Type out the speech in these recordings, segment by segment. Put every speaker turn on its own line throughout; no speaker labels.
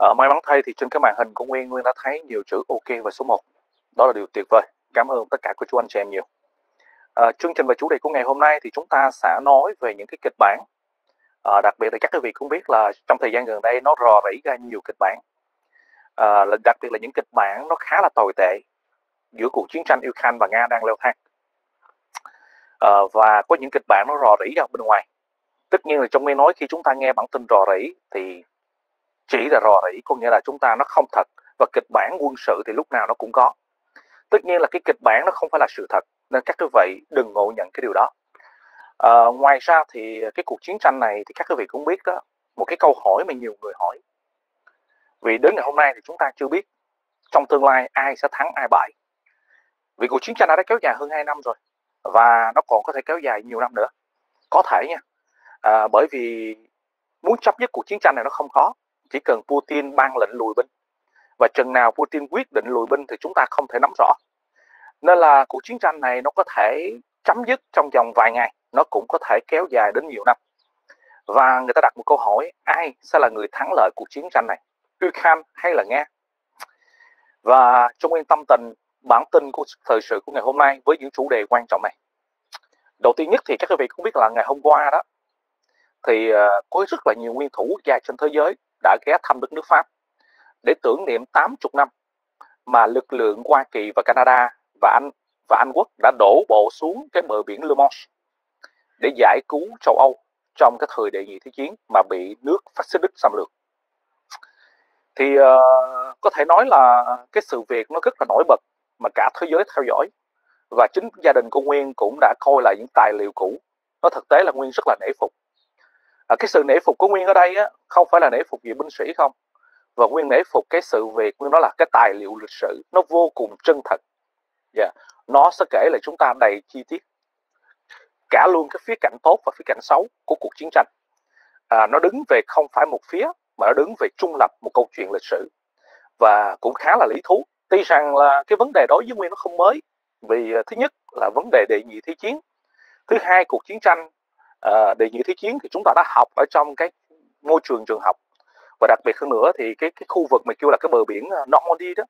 ở may mắn thay thì trên cái màn hình của Nguyên, Nguyên đã thấy nhiều chữ OK và số 1. Đó là điều tuyệt vời. Cảm ơn tất cả cô chú anh chị em nhiều. à, chương trình và chủ đề của ngày hôm nay thì chúng ta sẽ nói về những cái kịch bản. à, đặc biệt là các quý vị cũng biết là trong thời gian gần đây nó rò rỉ ra nhiều kịch bản. à, là đặc biệt là những kịch bản nó khá là tồi tệ giữa cuộc chiến tranh Ukraine và Nga đang leo thang. à, và có những kịch bản nó rò rỉ ra bên ngoài. Tất nhiên là trong nghe nói khi chúng ta nghe bản tin rò rỉ thì chỉ là rò rỉ có nghĩa là chúng ta nó không thật. Và kịch bản quân sự thì lúc nào nó cũng có. Tất nhiên là cái kịch bản nó không phải là sự thật nên các quý vị đừng ngộ nhận cái điều đó. À, ngoài ra thì cái cuộc chiến tranh này thì các quý vị cũng biết đó một cái câu hỏi mà nhiều người hỏi. Vì đến ngày hôm nay thì chúng ta chưa biết trong tương lai ai sẽ thắng ai bại. Vì cuộc chiến tranh đã kéo dài hơn 2 năm rồi và nó còn có thể kéo dài nhiều năm nữa. Có thể nha. À, bởi vì muốn chấp dứt cuộc chiến tranh này nó không khó chỉ cần Putin ban lệnh lùi binh. Và chừng nào Putin quyết định lùi binh thì chúng ta không thể nắm rõ. Nên là cuộc chiến tranh này nó có thể chấm dứt trong vòng vài ngày. Nó cũng có thể kéo dài đến nhiều năm. Và người ta đặt một câu hỏi, ai sẽ là người thắng lợi cuộc chiến tranh này? Ukraine hay là Nga? Và trong nguyên tâm tình, bản tin của thời sự của ngày hôm nay với những chủ đề quan trọng này. Đầu tiên nhất thì các quý vị cũng biết là ngày hôm qua đó, thì ờ, có rất là nhiều nguyên thủ quốc gia trên thế giới đã ghé thăm đất nước Pháp để tưởng niệm 80 năm mà lực lượng Hoa Kỳ và Canada và Anh và Anh quốc đã đổ bộ xuống cái bờ biển Le Manche để giải cứu châu Âu trong cái thời đệ nhị thế chiến mà bị nước phát xít Đức xâm lược. Thì uh, có thể nói là cái sự việc nó rất là nổi bật mà cả thế giới theo dõi và chính gia đình của Nguyên cũng đã coi lại những tài liệu cũ. Nó thực tế là Nguyên rất là nể phục à, cái sự nể phục của nguyên ở đây á, không phải là nể phục về binh sĩ không. Và nguyên nể phục cái sự việc nguyên đó là cái tài liệu lịch sử nó vô cùng chân thật. Yeah. Nó sẽ kể lại chúng ta đầy chi tiết. Cả luôn cái phía cạnh tốt và phía cạnh xấu của cuộc chiến tranh. À, nó đứng về không phải một phía mà nó đứng về trung lập một câu chuyện lịch sử. Và cũng khá là lý thú tuy rằng là cái vấn đề đối với nguyên nó không mới vì à, thứ nhất là vấn đề đệ nhị thế chiến. Thứ hai cuộc chiến tranh uh, đề nghị thế chiến thì chúng ta đã học ở trong cái môi trường trường học. Và đặc biệt hơn nữa thì cái cái khu vực mà kêu là cái bờ biển ờ, Normandy đó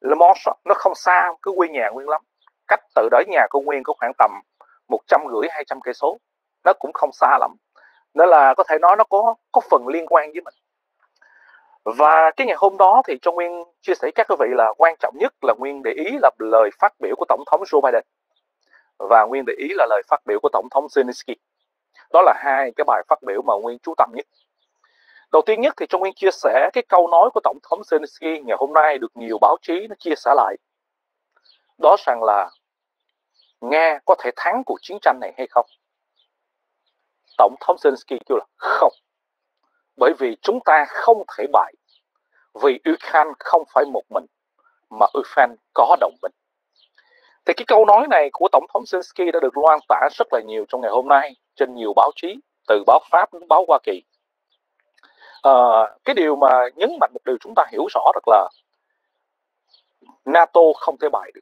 Le Mans nó không xa cái quê nhà Nguyên lắm. Cách từ đấy nhà của Nguyên có khoảng tầm một trăm rưỡi hai trăm cây số. Nó cũng không xa lắm. Nên là có thể nói nó có có phần liên quan với mình. Và cái ngày hôm đó thì cho Nguyên chia sẻ các quý vị là quan trọng nhất là Nguyên để ý là lời phát biểu của Tổng thống Joe Biden. Và Nguyên để ý là lời phát biểu của Tổng thống Zelensky đó là hai cái bài phát biểu mà nguyên chú tâm nhất. Đầu tiên nhất thì trong nguyên chia sẻ cái câu nói của tổng thống Zelensky ngày hôm nay được nhiều báo chí nó chia sẻ lại. Đó rằng là nga có thể thắng cuộc chiến tranh này hay không? Tổng thống Zelensky kêu là không. Bởi vì chúng ta không thể bại vì Ukraine không phải một mình, mà Ukraine có đồng minh. Thì cái câu nói này của tổng thống Zelensky đã được loan tỏa rất là nhiều trong ngày hôm nay trên nhiều báo chí từ báo Pháp đến báo Hoa Kỳ. À, cái điều mà nhấn mạnh một điều chúng ta hiểu rõ được là NATO không thể bại được.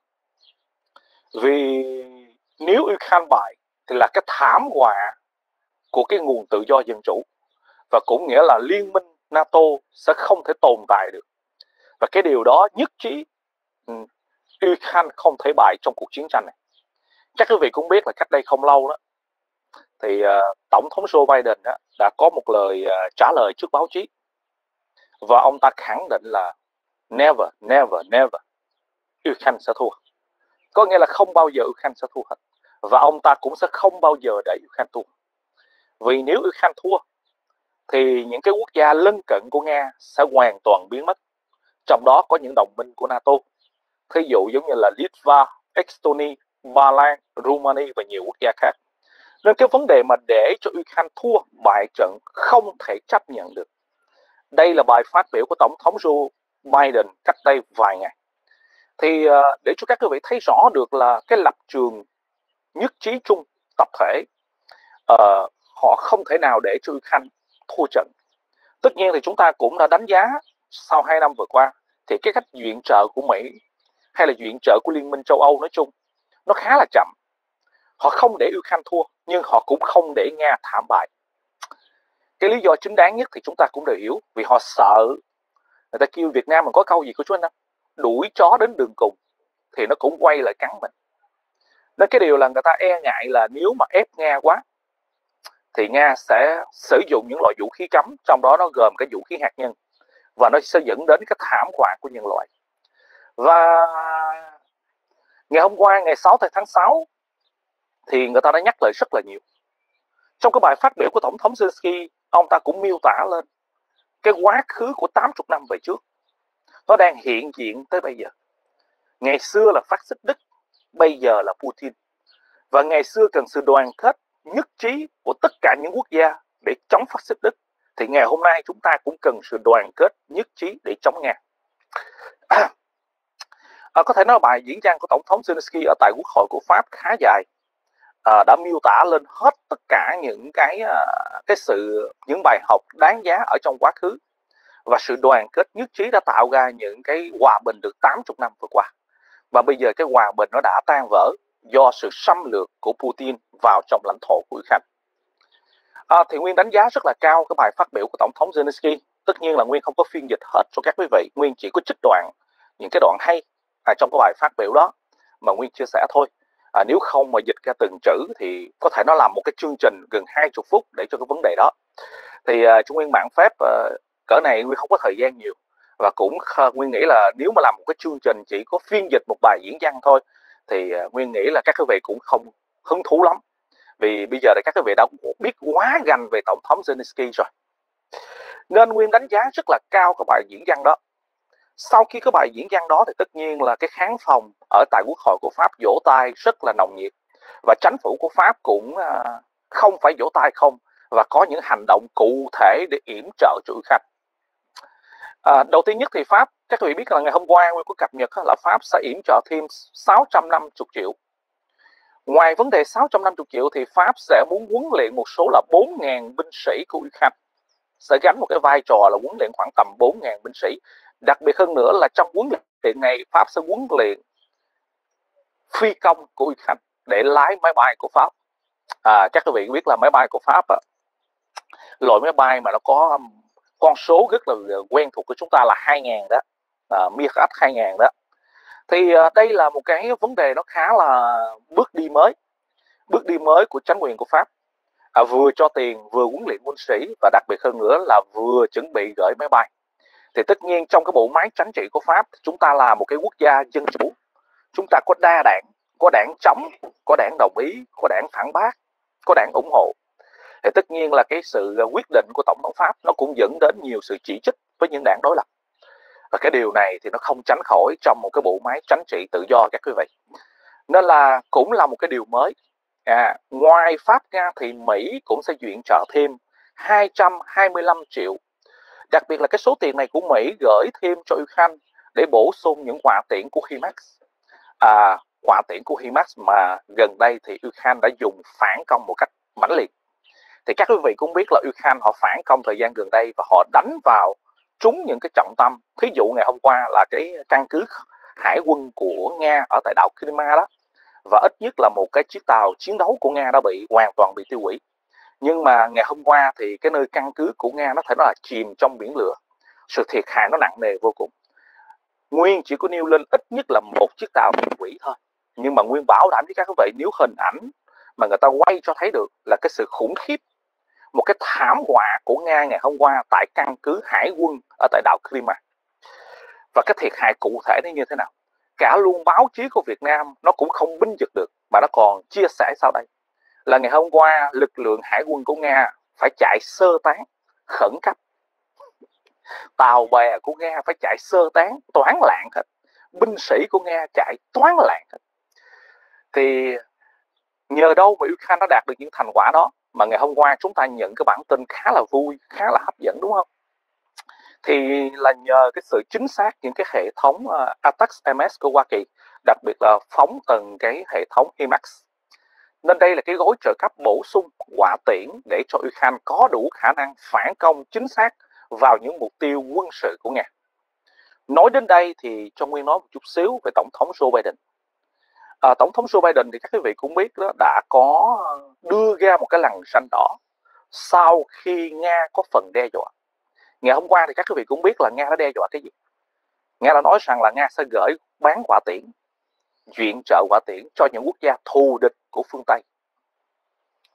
Vì nếu Ukraine bại thì là cái thảm họa của cái nguồn tự do dân chủ và cũng nghĩa là liên minh NATO sẽ không thể tồn tại được. Và cái điều đó nhất trí ừ, Ukraine không thể bại trong cuộc chiến tranh này. Chắc quý vị cũng biết là cách đây không lâu đó thì uh, tổng thống Joe Biden đó, đã có một lời uh, trả lời trước báo chí. Và ông ta khẳng định là never never never Ukraine sẽ thua. Có nghĩa là không bao giờ Ukraine sẽ thua hết. Và ông ta cũng sẽ không bao giờ để Ukraine thua. Vì nếu Ukraine thua thì những cái quốc gia lân cận của Nga sẽ hoàn toàn biến mất. Trong đó có những đồng minh của NATO. Thí dụ giống như là Litva, Estonia, Ba Lan, Romania và nhiều quốc gia khác nên cái vấn đề mà để cho Ukraine thua bại trận không thể chấp nhận được. Đây là bài phát biểu của Tổng thống Joe Biden cách đây vài ngày. Thì ờ, để cho các quý vị thấy rõ được là cái lập trường nhất trí chung tập thể uh, họ không thể nào để cho Ukraine thua trận. Tất nhiên thì chúng ta cũng đã đánh giá sau 2 năm vừa qua thì cái cách viện trợ của Mỹ hay là viện trợ của Liên minh châu Âu nói chung nó khá là chậm họ không để Ukraine thua, nhưng họ cũng không để Nga thảm bại. Cái lý do chính đáng nhất thì chúng ta cũng đều hiểu, vì họ sợ người ta kêu Việt Nam mình có câu gì của chú anh đuổi chó đến đường cùng thì nó cũng quay lại cắn mình. Nên cái điều là người ta e ngại là nếu mà ép Nga quá, thì Nga sẽ sử dụng những loại vũ khí cấm, trong đó nó gồm cái vũ khí hạt nhân, và nó sẽ dẫn đến cái thảm họa của nhân loại. Và ngày hôm qua, ngày 6 tháng 6 thì người ta đã nhắc lại rất là nhiều. Trong cái bài phát biểu của tổng thống Zelensky ông ta cũng miêu tả lên cái quá khứ của 80 năm về trước. Nó đang hiện diện tới bây giờ. Ngày xưa là phát xít Đức bây giờ là Putin. Và ngày xưa cần sự đoàn kết nhất trí của tất cả những quốc gia để chống phát xít Đức thì ngày hôm nay chúng ta cũng cần sự đoàn kết nhất trí để chống Nga. À, có thể nói bài diễn văn của tổng thống Zelensky ở tại quốc hội của Pháp khá dài à, đã miêu tả lên hết tất cả những cái à, cái sự những bài học đáng giá ở trong quá khứ và sự đoàn kết nhất trí đã tạo ra những cái hòa bình được 80 năm vừa qua và bây giờ cái hòa bình nó đã tan vỡ do sự xâm lược của Putin vào trong lãnh thổ của Ukraine. À, thì Nguyên đánh giá rất là cao cái bài phát biểu của Tổng thống Zelensky. Tất nhiên là Nguyên không có phiên dịch hết cho các quý vị. Nguyên chỉ có trích đoạn những cái đoạn hay à, trong cái bài phát biểu đó mà Nguyên chia sẻ thôi. À, nếu không mà dịch ra từng chữ thì có thể nó làm một cái chương trình gần 20 phút để cho cái vấn đề đó. Thì à, Trung Nguyên mạng phép à, cỡ này Nguyên không có thời gian nhiều. Và cũng Nguyên nghĩ là nếu mà làm một cái chương trình chỉ có phiên dịch một bài diễn văn thôi thì à, Nguyên nghĩ là các quý vị cũng không hứng thú lắm. Vì bây giờ thì các quý vị đã biết quá gành về tổng thống Zelensky rồi. Nên Nguyên đánh giá rất là cao cái bài diễn văn đó sau khi cái bài diễn văn đó thì tất nhiên là cái kháng phòng ở tại quốc hội của Pháp vỗ tay rất là nồng nhiệt và chính phủ của Pháp cũng à, không phải vỗ tay không và có những hành động cụ thể để yểm trợ cho khách À, đầu tiên nhất thì Pháp, các vị biết là ngày hôm qua Nguyên có cập nhật là Pháp sẽ yểm trợ thêm 650 triệu. Ngoài vấn đề 650 triệu thì Pháp sẽ muốn huấn luyện một số là 4.000 binh sĩ của Ukraine sẽ gánh một cái vai trò là huấn luyện khoảng tầm 4.000 binh sĩ. Đặc biệt hơn nữa là trong huấn luyện này Pháp sẽ huấn luyện phi công của Ukraine để lái máy bay của Pháp. À, các quý vị biết là máy bay của Pháp á, loại máy bay mà nó có um, con số rất là ờ, quen thuộc của chúng ta là 2000 đó à, Mirage 2.000 đó. Thì à, đây là một cái vấn đề nó khá là bước đi mới bước đi mới của chính quyền của Pháp. À, vừa cho tiền vừa huấn luyện quân sĩ và đặc biệt hơn nữa là vừa chuẩn bị gửi máy bay thì tất nhiên trong cái bộ máy chính trị của Pháp chúng ta là một cái quốc gia dân chủ. Chúng ta có đa đảng có đảng chống có đảng đồng ý có đảng phản bác có đảng ủng hộ. Thì tất nhiên là cái sự ờ, quyết định của tổng thống pháp nó cũng dẫn đến nhiều sự chỉ trích với những đảng đối lập. Và cái điều này thì nó không tránh khỏi trong một cái bộ máy chính trị tự do các quý vị. Nên là cũng là một cái điều mới. À, ngoài pháp nga thì mỹ cũng sẽ chuyển trợ thêm 225 triệu đặc biệt là cái số tiền này của mỹ gửi thêm cho ukraine để bổ sung những hỏa tiễn của himax. À, hỏa tiễn của himax mà gần đây thì ukraine đã dùng phản công một cách mãnh liệt. Thì các quý vị cũng biết là Ukraine họ phản công thời gian gần đây và họ đánh vào trúng những cái trọng tâm. Thí dụ ngày hôm qua là cái căn cứ hải quân của Nga ở tại đảo Crimea đó. Và ít nhất là một cái chiếc tàu chiến đấu của Nga đã bị hoàn toàn bị tiêu hủy nhưng mà ngày hôm qua thì cái nơi căn cứ của Nga nó phải nói là chìm trong biển lửa sự thiệt hại nó nặng nề vô cùng Nguyên chỉ có nêu lên ít nhất là một chiếc tàu bị hủy thôi nhưng mà Nguyên bảo đảm với các quý vị, nếu hình ảnh mà người ta quay cho thấy được là cái sự khủng khiếp, một cái thảm họa của Nga ngày hôm qua tại căn cứ hải quân ở tại đảo Crimea. Và cái thiệt hại cụ thể nó như thế nào? Cả luôn báo chí của Việt Nam nó cũng không binh vực được, mà nó còn chia sẻ sau đây. Là ngày hôm qua lực lượng hải quân của Nga phải chạy sơ tán khẩn cấp. Tàu bè của Nga phải chạy sơ tán toán lạng hết. Binh sĩ của Nga chạy toán lạng hết. Thì nhờ đâu mà Ukraine nó đạt được những thành quả đó mà ngày hôm qua chúng ta nhận cái bản tin khá là vui khá là hấp dẫn đúng không thì là nhờ cái sự chính xác những cái hệ thống uh, ATAX MS của Hoa Kỳ đặc biệt là phóng từng cái hệ thống IMAX nên đây là cái gói trợ cấp bổ sung quả tiễn để cho Ukraine có đủ khả năng phản công chính xác vào những mục tiêu quân sự của Nga. Nói đến đây thì cho Nguyên nói một chút xíu về Tổng thống Joe Biden. À, tổng thống Joe Biden thì các quý vị cũng biết đó đã có đưa ra một cái lằn xanh đỏ sau khi Nga có phần đe dọa. Ngày hôm qua thì các quý vị cũng biết là nga đã đe dọa cái gì. Nga đã nói rằng là nga sẽ gửi bán quả tiễn viện trợ quả tiễn cho những quốc gia thù địch của phương tây.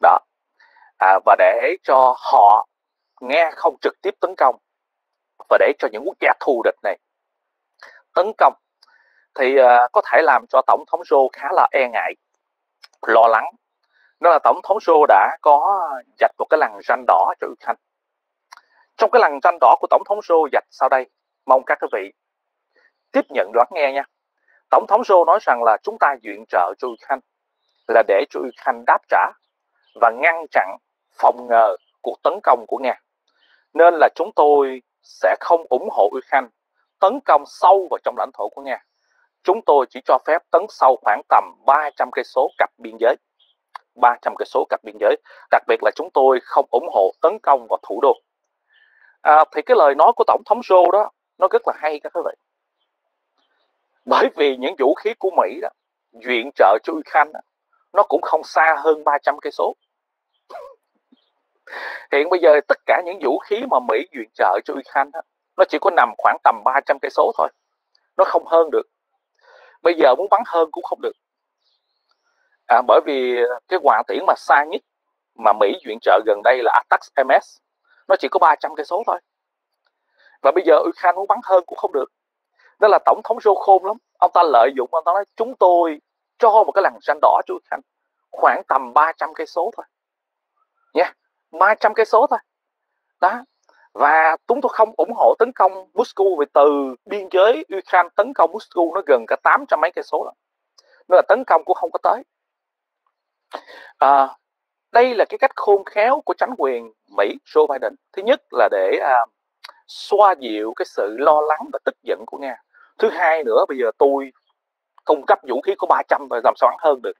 Đó. À, và để cho họ nghe không trực tiếp tấn công và để cho những quốc gia thù địch này tấn công thì uh, có thể làm cho tổng thống Joe khá là e ngại lo lắng. Đó là tổng thống Joe đã có dạch một cái lằn ranh đỏ cho Ukraine. Trong cái lằn ranh đỏ của tổng thống Joe dạch sau đây mong các quý vị tiếp nhận lắng nghe nha tổng thống Joe nói rằng là chúng ta viện trợ cho Ukraine là để cho Ukraine đáp trả và ngăn chặn phòng ngờ cuộc tấn công của Nga. Nên là chúng tôi sẽ không ủng hộ Ukraine tấn công sâu vào trong lãnh thổ của Nga. Chúng tôi chỉ cho phép tấn sâu khoảng tầm 300 cây số cặp biên giới. 300 cây số cặp biên giới. Đặc biệt là chúng tôi không ủng hộ tấn công vào thủ đô. À, thì cái lời nói của tổng thống Joe đó nó rất là hay các quý vị bởi vì những vũ khí của Mỹ đó viện trợ cho Ukraine đó, nó cũng không xa hơn 300 cây số. Hiện bây giờ tất cả những vũ khí mà Mỹ viện trợ cho Ukraine đó, nó chỉ có nằm khoảng tầm 300 cây số thôi. Nó không hơn được. Bây giờ muốn bắn hơn cũng không được. À, bởi vì cái hoàn tiễn mà xa nhất mà Mỹ viện trợ gần đây là Atax MS nó chỉ có 300 cây số thôi. Và bây giờ Ukraine muốn bắn hơn cũng không được đó là tổng thống Joe khôn lắm. Ông ta lợi dụng ông ta nói chúng tôi cho một cái làn xanh đỏ cho Ukraine khoảng tầm 300 cây số thôi. Nha 300 cây số thôi. Đó và chúng tôi không ủng hộ tấn công Moscow vì từ biên giới Ukraine tấn công Moscow nó gần cả 800 mấy cây số rồi nên là tấn công cũng không có tới. À, đây là cái cách khôn khéo của chính quyền Mỹ Joe Biden. Thứ nhất là để à, xoa dịu cái sự lo lắng và tức giận của Nga thứ hai nữa, bây giờ tôi cung cấp vũ khí có 300 rồi làm sao bắn hơn được.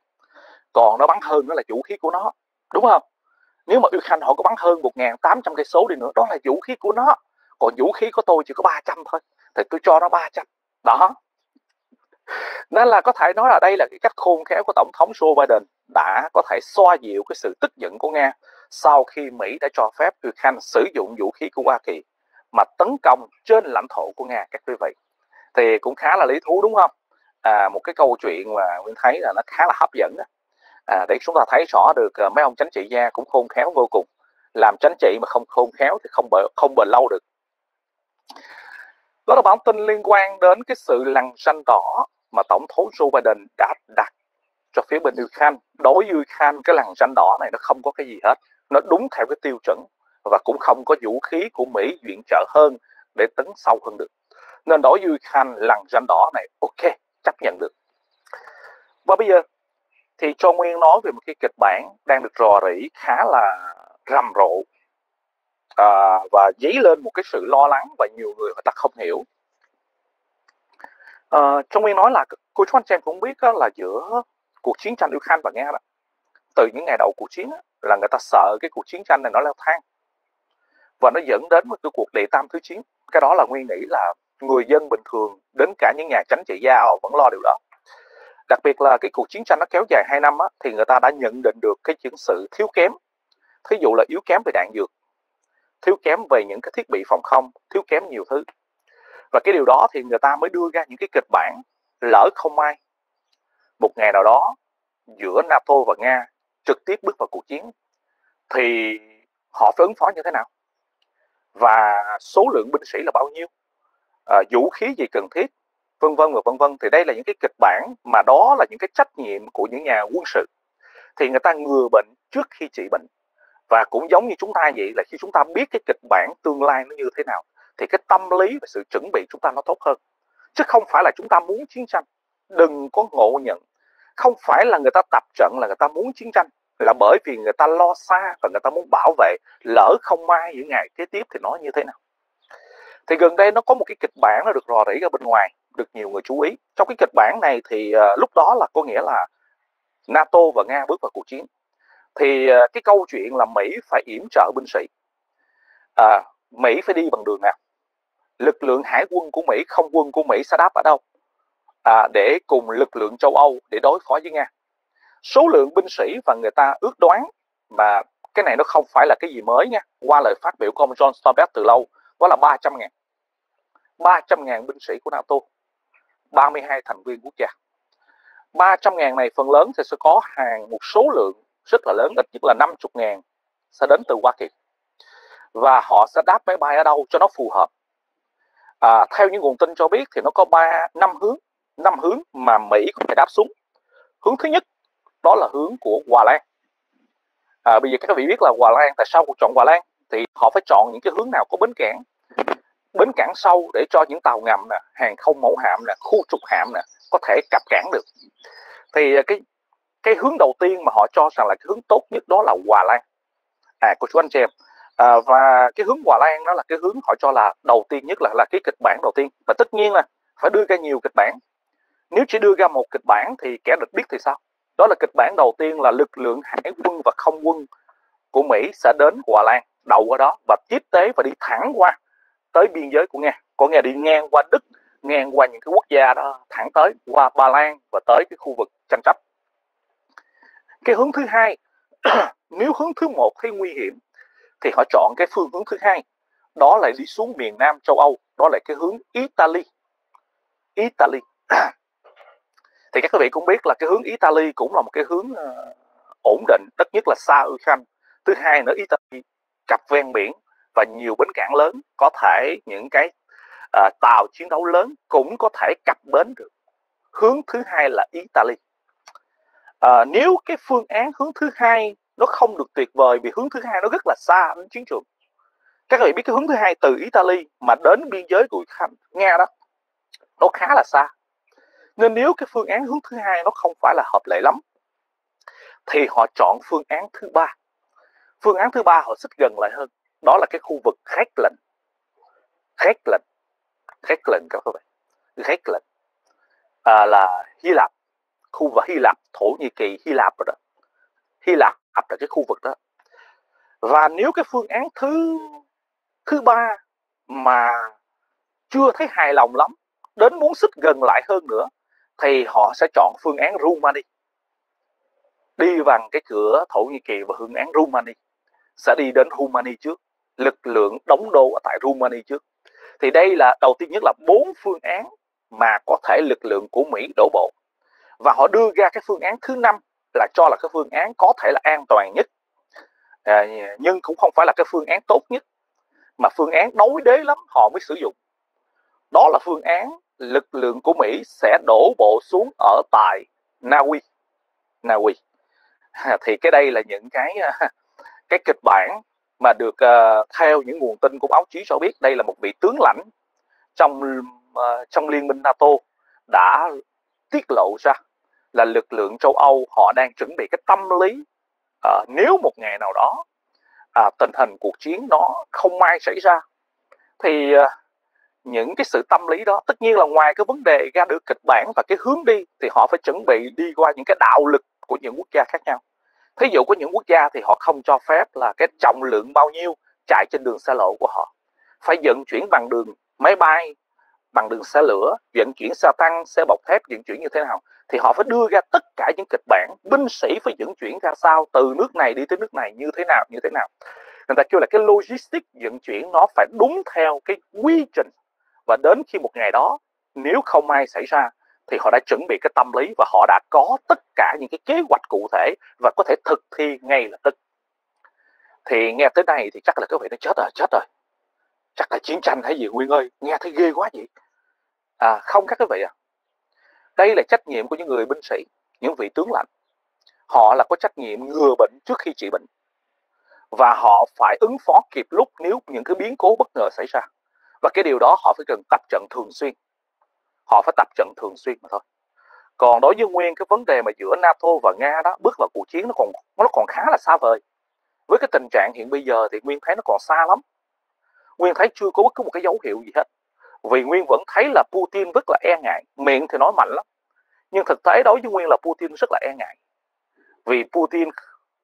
Còn nó bắn hơn đó là vũ khí của nó, đúng không? Nếu mà Ukraine họ có bắn hơn 1.800 cây số đi nữa, đó là vũ khí của nó. Còn vũ khí của tôi chỉ có 300 thôi, thì tôi cho nó 300 đó. Nên là có thể nói là đây là cái cách khôn khéo của tổng thống Joe Biden đã có thể xoa dịu cái sự tức giận của Nga sau khi Mỹ đã cho phép Ukraine sử dụng vũ khí của Hoa Kỳ mà tấn công trên lãnh thổ của Nga, các quý vị thì cũng khá là lý thú đúng không? À, một cái câu chuyện mà Nguyên thấy là nó khá là hấp dẫn đó. À, để chúng ta thấy rõ được à, mấy ông chánh trị gia cũng khôn khéo vô cùng. Làm chánh trị mà không khôn khéo thì không bền, không bền lâu được. Đó là bản tin liên quan đến cái sự lằn xanh đỏ mà tổng thống Joe Biden đã đặt cho phía bên Ukraine đối với Ukraine cái lằn xanh đỏ này nó không có cái gì hết. Nó đúng theo cái tiêu chuẩn và cũng không có vũ khí của Mỹ viện trợ hơn để tấn sâu hơn được nên đối với Khan lần danh đỏ này ok chấp nhận được. Và bây giờ thì cho Nguyên nói về một cái kịch bản đang được rò rỉ khá là rầm rộ. À, và dấy lên một cái sự lo lắng và nhiều người người ta không hiểu. À, cho Nguyên nói là cô chú anh chị em cũng biết đó là giữa cuộc chiến tranh Ukraine và Nga đó từ những ngày đầu cuộc chiến đó, là người ta sợ cái cuộc chiến tranh này nó leo thang. Và nó dẫn đến một cái cuộc đệ tam thứ chiến cái đó là Nguyên nghĩ là người dân bình thường đến cả những nhà tránh trị gia họ vẫn lo điều đó. Đặc biệt là cái cuộc chiến tranh nó kéo dài 2 năm á, thì người ta đã nhận định được cái những sự thiếu kém. Thí dụ là yếu kém về đạn dược thiếu kém về những cái thiết bị phòng không thiếu kém nhiều thứ. Và cái điều đó thì người ta mới đưa ra những cái kịch bản lỡ không may. Một ngày nào đó giữa NATO và Nga trực tiếp bước vào cuộc chiến thì họ phải ứng phó như thế nào? Và số lượng binh sĩ là bao nhiêu? À, vũ khí gì cần thiết vân vân và vân vân. Thì đây là những cái kịch bản mà đó là những cái trách nhiệm của những nhà quân sự. Thì người ta ngừa bệnh trước khi trị bệnh. Và cũng giống như chúng ta vậy là khi chúng ta biết cái kịch bản tương lai nó như thế nào thì cái tâm lý và sự chuẩn bị chúng ta nó tốt hơn. Chứ không phải là chúng ta muốn chiến tranh. Đừng có ngộ nhận. Không phải là người ta tập trận là người ta muốn chiến tranh là bởi vì người ta lo xa và người ta muốn bảo vệ lỡ không may những ngày kế tiếp thì nó như thế nào thì gần đây nó có một cái kịch bản nó được rò rỉ ra bên ngoài được nhiều người chú ý. Trong cái kịch bản này thì uh, lúc đó là có nghĩa là NATO và Nga bước vào cuộc chiến. Thì uh, cái câu chuyện là Mỹ phải yểm trợ binh sĩ. À, Mỹ phải đi bằng đường nào? Lực lượng hải quân của Mỹ không quân của Mỹ sẽ đáp ở đâu? À, để cùng lực lượng châu Âu để đối phó với Nga. Số lượng binh sĩ và người ta ước đoán mà cái này nó không phải là cái gì mới nha qua lời phát biểu của ông John Stoltenberg từ lâu đó là 300 ngàn. 300 ngàn binh sĩ của NATO. 32 thành viên quốc gia 300 ngàn này phần lớn thì sẽ có hàng một số lượng rất là lớn ít nhất là 50 ngàn sẽ đến từ Hoa Kỳ. Và họ sẽ đáp máy bay ở đâu cho nó phù hợp. À, theo những nguồn tin cho biết thì nó có ba năm hướng năm hướng mà Mỹ có thể đáp xuống. Hướng thứ nhất đó là hướng của Hòa Lan. À, bây giờ các vị biết là Hòa Lan tại sao cuộc chọn Hòa Lan? Thì họ phải chọn những cái hướng nào có bến cảng. Bến cảng sâu để cho những tàu ngầm nè hàng không mẫu hạm nè khu trục hạm nè có thể cập cảng được. Thì à, cái cái hướng đầu tiên mà họ cho rằng là cái hướng tốt nhất đó là Hòa Lan. À cô chú anh chị em à, và cái hướng Hòa Lan đó là cái hướng họ cho là đầu tiên nhất là là cái kịch bản đầu tiên. Và tất nhiên là phải đưa ra nhiều kịch bản. Nếu chỉ đưa ra một kịch bản thì kẻ địch biết thì sao? Đó là kịch bản đầu tiên là lực lượng hải quân và không quân của Mỹ sẽ đến Hòa Lan đậu qua đó và tiếp tế và đi thẳng qua tới biên giới của Nga. Có nghe đi ngang qua Đức, ngang qua những cái quốc gia đó, thẳng tới qua Ba Lan và tới cái khu vực tranh chấp. Cái hướng thứ hai, nếu hướng thứ một thấy nguy hiểm thì họ chọn cái phương hướng thứ hai. Đó là đi xuống miền Nam châu Âu, đó là cái hướng Italy. Italy. Thì các quý vị cũng biết là cái hướng Italy cũng là một cái hướng ờ, ổn định tất nhất là xa Ukraine. Thứ hai nữa, Italy cặp ven biển và nhiều bến cảng lớn có thể những cái uh, tàu chiến đấu lớn cũng có thể cập bến được. Hướng thứ hai là Italy. Uh, nếu cái phương án hướng thứ hai nó không được tuyệt vời vì hướng thứ hai nó rất là xa đến chiến trường. Các vị biết cái hướng thứ hai từ Italy mà đến biên giới của Nga đó nó khá là xa. Nên nếu cái phương án hướng thứ hai nó không phải là hợp lệ lắm thì họ chọn phương án thứ ba phương án thứ ba họ xích gần lại hơn. Đó là cái khu vực khét lệnh. Khét lệnh. Khét lệnh các bạn. Khét lệnh. À, là Hy Lạp. Khu vực Hy Lạp Thổ Nhĩ Kỳ Hy Lạp rồi đó. Hy Lạp là cái khu vực đó. Và nếu cái phương án thứ thứ ba mà chưa thấy hài lòng lắm đến muốn xích gần lại hơn nữa thì họ sẽ chọn phương án Rumani. Đi bằng cái cửa Thổ Nhĩ Kỳ và phương án Rumani sẽ đi đến Rumani trước. Lực lượng đóng đô ở tại Rumani trước. Thì đây là đầu tiên nhất là bốn phương án mà có thể lực lượng của Mỹ đổ bộ. Và họ đưa ra cái phương án thứ năm là cho là cái phương án có thể là an toàn nhất. À, nhưng cũng không phải là cái phương án tốt nhất mà phương án đối đế lắm họ mới sử dụng. Đó là phương án lực lượng của Mỹ sẽ đổ bộ xuống ở tại Na Uy. Na Uy. Thì cái đây là những cái à, cái kịch bản mà được uh, theo những nguồn tin của báo chí cho biết đây là một vị tướng lãnh trong uh, trong liên minh NATO đã tiết lộ ra là lực lượng châu Âu họ đang chuẩn bị cái tâm lý uh, nếu một ngày nào đó uh, tình hình cuộc chiến nó không may xảy ra thì uh, những cái sự tâm lý đó tất nhiên là ngoài cái vấn đề ra được kịch bản và cái hướng đi thì họ phải chuẩn bị đi qua những cái đạo lực của những quốc gia khác nhau thí dụ có những quốc gia thì họ không cho phép là cái trọng lượng bao nhiêu chạy trên đường xa lộ của họ. Phải vận chuyển bằng đường máy bay, bằng đường xe lửa, vận chuyển xe tăng, xe bọc thép, vận chuyển như thế nào thì họ phải đưa ra tất cả những kịch bản binh sĩ phải vận chuyển ra sao, từ nước này đi tới nước này như thế nào, như thế nào. Người ta kêu là cái logistics vận chuyển nó phải đúng theo cái quy trình. Và đến khi một ngày đó, nếu không may xảy ra thì họ đã chuẩn bị cái tâm lý và họ đã có tất cả những cái kế hoạch cụ thể và có thể thực thi ngay lập tức. Thì nghe tới đây thì chắc là các vị nó chết rồi chết rồi. Chắc là chiến tranh hay gì, nguyên ơi, nghe thấy ghê quá vậy. À không các quý vị à đây là trách nhiệm của những người binh sĩ, những vị tướng lãnh. Họ là có trách nhiệm ngừa bệnh trước khi trị bệnh. Và họ phải ứng phó kịp lúc nếu những cái biến cố bất ngờ xảy ra. Và cái điều đó họ phải cần tập trận thường xuyên họ phải tập trận thường xuyên mà thôi. Còn đối với nguyên cái vấn đề mà giữa NATO và Nga đó, bước vào cuộc chiến nó còn nó còn khá là xa vời. Với cái tình trạng hiện bây giờ thì nguyên thấy nó còn xa lắm. Nguyên thấy chưa có bất cứ một cái dấu hiệu gì hết. Vì nguyên vẫn thấy là Putin rất là e ngại, miệng thì nói mạnh lắm. Nhưng thực tế đối với nguyên là Putin rất là e ngại. Vì Putin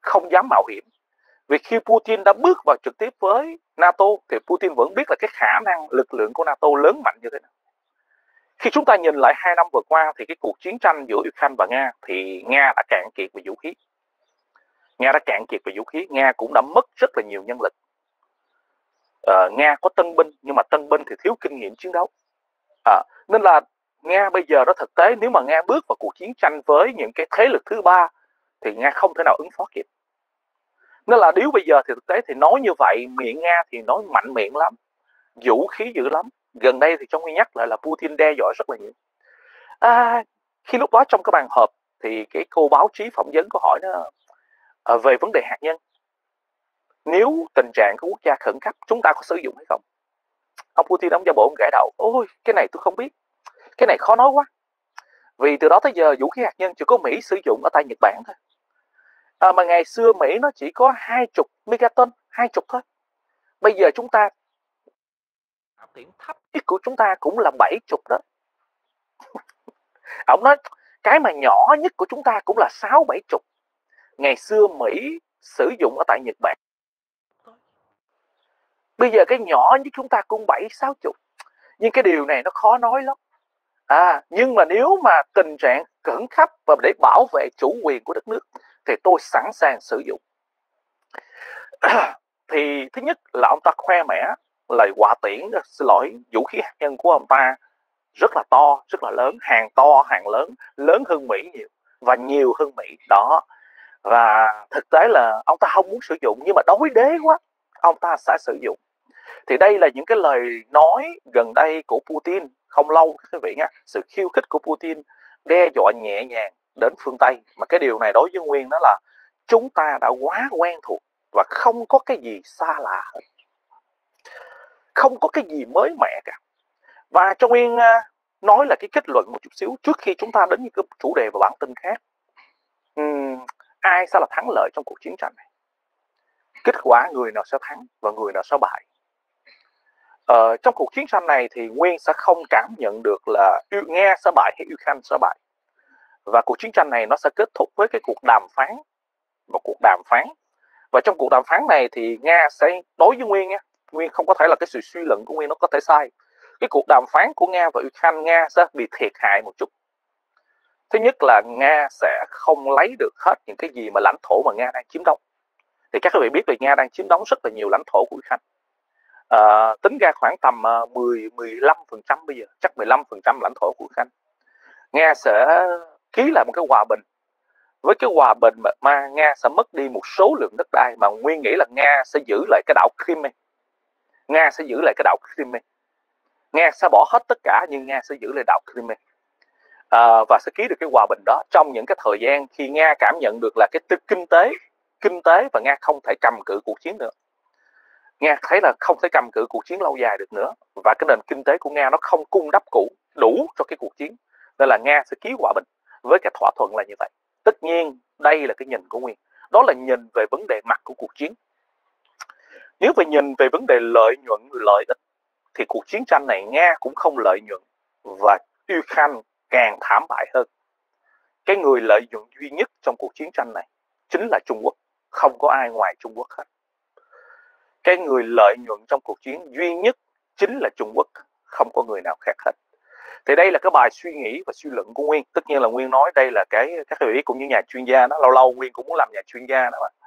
không dám mạo hiểm. Vì khi Putin đã bước vào trực tiếp với NATO thì Putin vẫn biết là cái khả năng, lực lượng của NATO lớn mạnh như thế nào khi chúng ta nhìn lại hai năm vừa qua thì cái cuộc chiến tranh giữa Ukraine và Nga thì Nga đã cạn kiệt về vũ khí. Nga đã cạn kiệt về vũ khí Nga cũng đã mất rất là nhiều nhân lực. Uh, Nga có tân binh nhưng mà tân binh thì thiếu kinh nghiệm chiến đấu. À, nên là Nga bây giờ đó thực tế nếu mà Nga bước vào cuộc chiến tranh với những cái thế lực thứ ba thì Nga không thể nào ứng phó kịp. Nên là nếu bây giờ thì thực tế thì nói như vậy miệng Nga thì nói mạnh miệng lắm vũ khí dữ lắm gần đây thì trong khi nhắc lại là Putin đe dọa rất là nhiều. À, khi lúc đó trong cái bàn họp thì cái cô báo chí phỏng vấn có hỏi nó à, về vấn đề hạt nhân. Nếu tình trạng của quốc gia khẩn cấp chúng ta có sử dụng hay không? Ông Putin ông ra bộ ông gãi đầu ôi cái này tôi không biết. Cái này khó nói quá. Vì từ đó tới giờ vũ khí hạt nhân chỉ có Mỹ sử dụng ở tại Nhật Bản thôi. À, mà ngày xưa Mỹ nó chỉ có hai chục megaton hai chục thôi. Bây giờ chúng ta tiễn thấp nhất của chúng ta cũng là bảy chục đó. Ông nói cái mà nhỏ nhất của chúng ta cũng là sáu, bảy chục. Ngày xưa Mỹ sử dụng ở tại Nhật Bản. Bây giờ cái nhỏ nhất chúng ta cũng bảy, sáu chục. Nhưng cái điều này nó khó nói lắm. À nhưng mà nếu mà tình trạng khẩn cấp và để bảo vệ chủ quyền của đất nước thì tôi sẵn sàng sử dụng. Thì thứ nhất là ông ta khoe mẽ là quả tiễn xin lỗi, vũ khí hạt nhân của ông ta rất là to, rất là lớn, hàng to, hàng lớn lớn hơn mỹ nhiều và nhiều hơn mỹ. Đó. Và thực tế là ông ta không muốn sử dụng, nhưng mà đối đế quá, ông ta sẽ sử dụng. Thì đây là những cái lời nói gần đây của Putin. Không lâu, quý vị nhé sự khiêu khích của Putin đe dọa nhẹ nhàng đến phương Tây. Mà cái điều này đối với Nguyên đó là chúng ta đã quá quen thuộc và không có cái gì xa lạ hết không có cái gì mới mẻ cả. Và cho Nguyên à, nói là cái kết luận một chút xíu trước khi chúng ta đến những cái chủ đề và bản tin khác. Uhm, ai sẽ là thắng lợi trong cuộc chiến tranh này? Kết quả người nào sẽ thắng và người nào sẽ bại? Ờ, trong cuộc chiến tranh này thì Nguyên sẽ không cảm nhận được là nghe sẽ bại hay Ukraine sẽ bại. Và cuộc chiến tranh này nó sẽ kết thúc với cái cuộc đàm phán một cuộc đàm phán. Và trong cuộc đàm phán này thì Nga sẽ đối với Nguyên nha. Nguyên không có thể là cái sự suy luận của Nguyên nó có thể sai. Cái cuộc đàm phán của Nga và Ukraine Nga sẽ bị thiệt hại một chút. Thứ nhất là Nga sẽ không lấy được hết những cái gì mà lãnh thổ mà Nga đang chiếm đóng. Thì các quý vị biết là Nga đang chiếm đóng rất là nhiều lãnh thổ của Ukraine. À, tính ra khoảng tầm ờ, 10 15 phần trăm bây giờ chắc 15 phần trăm lãnh thổ của Ukraine. Nga sẽ ký lại một cái hòa bình. Với cái hòa bình mà, mà Nga sẽ mất đi một số lượng đất đai mà Nguyên nghĩ là Nga sẽ giữ lại cái đảo Crimea. Nga sẽ giữ lại cái đảo Crimea. Nga sẽ bỏ hết tất cả nhưng Nga sẽ giữ lại đảo Crimea. À, và sẽ ký được cái hòa bình đó trong những cái thời gian khi Nga cảm nhận được là cái kinh tế kinh tế và Nga không thể cầm cự cuộc chiến nữa. Nga thấy là không thể cầm cự cuộc chiến lâu dài được nữa và cái nền kinh tế của Nga nó không cung đắp cũ đủ cho cái cuộc chiến. Nên là Nga sẽ ký hòa bình với cái thỏa thuận là như vậy. Tất nhiên đây là cái nhìn của Nguyên. Đó là nhìn về vấn đề mặt của cuộc chiến nếu phải nhìn về vấn đề lợi nhuận, lợi ích, thì cuộc chiến tranh này Nga cũng không lợi nhuận và Ukraine càng thảm bại hơn. Cái người lợi nhuận duy nhất trong cuộc chiến tranh này chính là Trung Quốc, không có ai ngoài Trung Quốc hết. Cái người lợi nhuận trong cuộc chiến duy nhất chính là Trung Quốc, không có người nào khác hết. Thì đây là cái bài suy nghĩ và suy luận của Nguyên. Tất nhiên là Nguyên nói đây là cái, các vị cũng như nhà chuyên gia đó, lâu lâu Nguyên cũng muốn làm nhà chuyên gia đó mà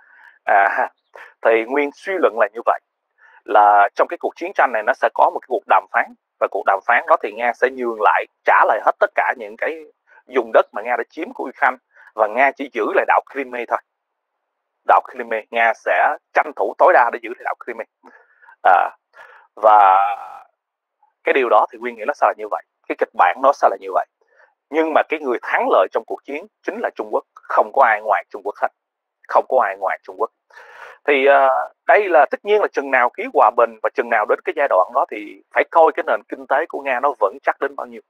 à, thì Nguyên suy luận là như vậy là trong cái cuộc chiến tranh này nó sẽ có một cái cuộc đàm phán và cuộc đàm phán đó thì Nga sẽ nhường lại trả lại hết tất cả những cái dùng đất mà Nga đã chiếm của Ukraine và Nga chỉ giữ lại đảo Crimea thôi. Đảo Crimea Nga sẽ tranh thủ tối đa để giữ lại đảo Crimea. À, và cái điều đó thì Nguyên nghĩ nó sẽ là như vậy cái kịch bản nó sẽ là như vậy. Nhưng mà cái người thắng lợi trong cuộc chiến chính là Trung Quốc không có ai ngoài Trung Quốc hết không có ai ngoài Trung Quốc. Thì uh, đây là tất nhiên là chừng nào ký hòa bình và chừng nào đến cái giai đoạn đó thì phải coi cái nền kinh tế của Nga nó vẫn chắc đến bao nhiêu.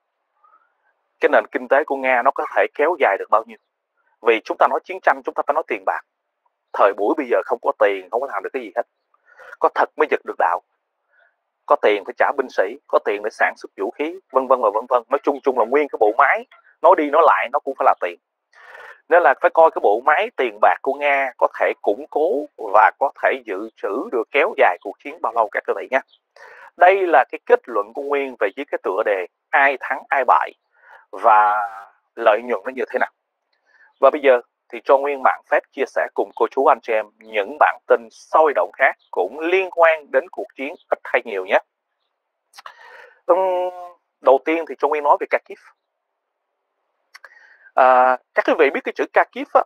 Cái nền kinh tế của Nga nó có thể kéo dài được bao nhiêu. Vì chúng ta nói chiến tranh chúng ta phải nói tiền bạc. Thời buổi bây giờ không có tiền không có làm được cái gì hết. Có thật mới giật được đạo. Có tiền phải trả binh sĩ có tiền để sản xuất vũ khí vân vân và vân vân. Nói chung chung là nguyên cái bộ máy nói đi nói lại nó cũng phải là tiền nên là phải coi cái bộ máy tiền bạc của nga có thể củng cố và có thể dự trữ được kéo dài cuộc chiến bao lâu các quý vị nhé đây là cái kết luận của nguyên về dưới cái tựa đề ai thắng, ai bại và lợi nhuận nó như thế nào và bây giờ thì cho Nguyên mạng phép chia sẻ cùng cô chú anh chị em những bản tin sôi động khác cũng liên quan đến cuộc chiến ít hay nhiều nhé. đầu tiên thì cho Nguyên nói về Kharkiv. À, các quý vị biết cái chữ ca kiếp á,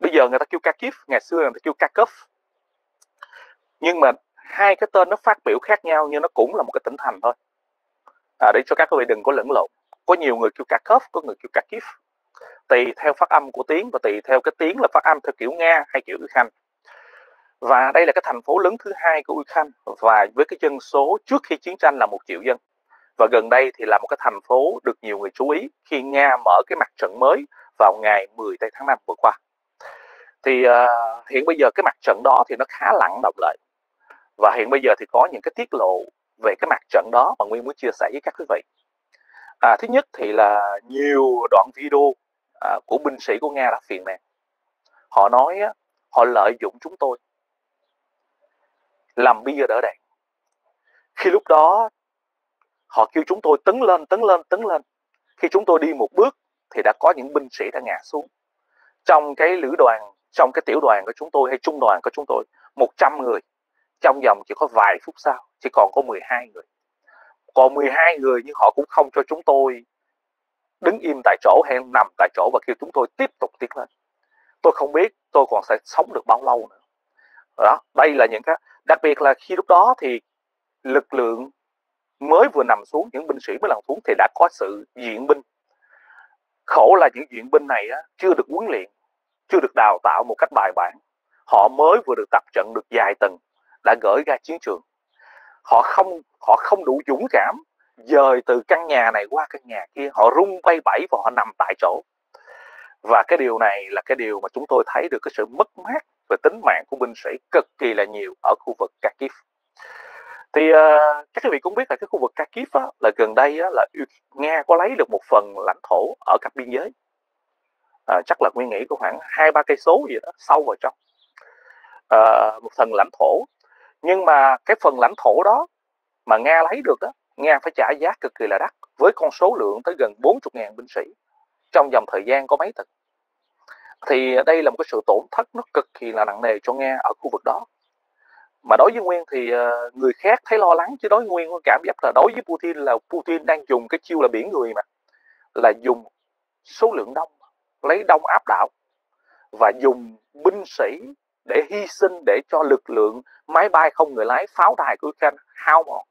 bây giờ người ta kêu ca kiếp ngày xưa người ta kêu ca cấp Nhưng mà hai cái tên nó phát biểu khác nhau nhưng nó cũng là một cái tỉnh thành thôi. À, để cho các quý vị đừng có lẫn lộn. Có nhiều người kêu ca cấp có người kêu ca kiếp tùy theo phát âm của tiếng và tùy theo cái tiếng là phát âm theo kiểu Nga hay kiểu khanh và đây là cái thành phố lớn thứ hai của Ukraine và với cái dân số trước khi chiến tranh là một triệu dân và gần đây thì là một cái thành phố được nhiều người chú ý khi Nga mở cái mặt trận mới vào ngày 10 tháng 5 vừa qua. Thì uh, hiện bây giờ cái mặt trận đó thì nó khá lặng động lại. Và hiện bây giờ thì có những cái tiết lộ về cái mặt trận đó mà Nguyên muốn chia sẻ với các quý vị. À, thứ nhất thì là nhiều đoạn video à, của binh sĩ của Nga đã phiền nè. họ nói á, họ lợi dụng chúng tôi. Làm bia đỡ đạn. Khi lúc đó họ kêu chúng tôi tấn lên tấn lên tấn lên. Khi chúng tôi đi một bước, thì đã có những binh sĩ đã ngã xuống. Trong cái lữ đoàn, trong cái tiểu đoàn của chúng tôi hay trung đoàn của chúng tôi 100 người. Trong vòng chỉ có vài phút sau, chỉ còn có 12 người. Còn 12 người nhưng họ cũng không cho chúng tôi đứng im tại chỗ hay nằm tại chỗ và kêu chúng tôi tiếp tục tiến lên. Tôi không biết tôi còn sẽ sống được bao lâu nữa. Đó, đây là những cái, đặc biệt là khi lúc đó thì lực lượng mới vừa nằm xuống những binh sĩ mới nằm xuống thì đã có sự diện binh. Khổ là những diện binh này á, chưa được huấn luyện chưa được đào tạo một cách bài bản. Họ mới vừa được tập trận được vài tuần đã gửi ra chiến trường. Họ không họ không đủ dũng cảm dời từ căn nhà này qua căn nhà kia. Họ rung bay bẫy và họ nằm tại chỗ. Và cái điều này là cái điều mà chúng tôi thấy được cái sự mất mát về tính mạng của binh sĩ cực kỳ là nhiều ở khu vực Kharkiv thì uh, các quý vị cũng biết là cái khu vực Kharkiv á, là gần đây á, là Nga có lấy được một phần lãnh thổ ở cặp biên giới à, chắc là nguyên nghĩ có khoảng hai ba cây số gì đó sâu vào trong à, một phần lãnh thổ nhưng mà cái phần lãnh thổ đó mà Nga lấy được đó Nga phải trả giá cực kỳ là đắt với con số lượng tới gần 40.000 binh sĩ trong dòng thời gian có mấy tuần. Thì đây là một cái sự tổn thất nó cực kỳ là nặng nề cho Nga ở khu vực đó. Mà đối với Nguyên thì ờ, người khác thấy lo lắng chứ đối với Nguyên có cảm giác là đối với Putin là Putin đang dùng cái chiêu là biển người mà, là dùng số lượng đông, lấy đông áp đảo và dùng binh sĩ để hy sinh để cho lực lượng máy bay không người lái pháo đài của Ukraine hao mòn,